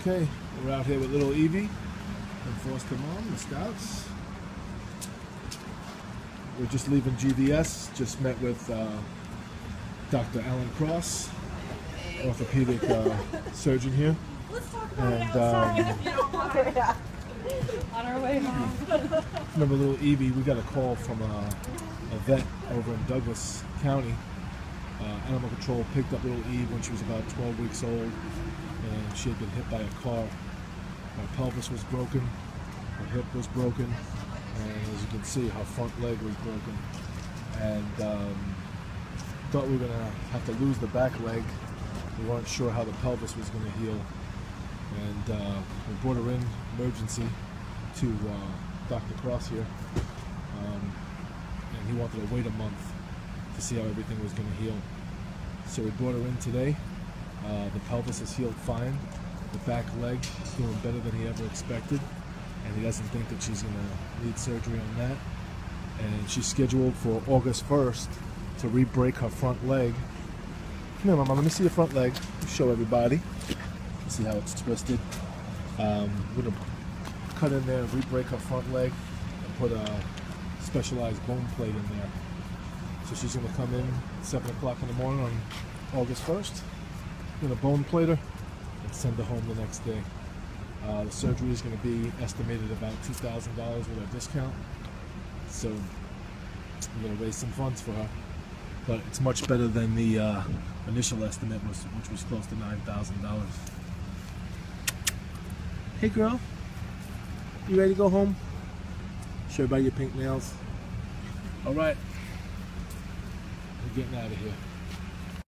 Okay, we're out here with little Evie and foster mom, the scouts. We're just leaving GVS. Just met with uh, Dr. Alan Cross, orthopedic uh, surgeon here. And um, On our way home. remember little Evie, we got a call from a, a vet over in Douglas County. Uh, animal control picked up little Eve when she was about 12 weeks old, and she had been hit by a car. Her pelvis was broken, her hip was broken, and as you can see, her front leg was broken. And um, thought we were gonna have to lose the back leg. We weren't sure how the pelvis was gonna heal, and uh, we brought her in emergency to uh, Dr. Cross here, um, and he wanted to wait a month to see how everything was going to heal. So we brought her in today. Uh, the pelvis is healed fine. The back leg is better than he ever expected, and he doesn't think that she's going to need surgery on that. And she's scheduled for August 1st to re-break her front leg. Come here, Mama. Let me see your front leg. Show everybody. See how it's twisted. Um, we're gonna cut in there, re-break her front leg, and put a specialized bone plate in there. So she's gonna come in at seven o'clock in the morning on August first. Gonna bone plater and send her home the next day. Uh, the surgery is gonna be estimated about two thousand dollars with a discount. So we're gonna raise some funds for her. But it's much better than the uh, initial estimate, was, which was close to nine thousand dollars. Hey girl, you ready to go home? Show everybody your pink nails. All right, we're getting out of here.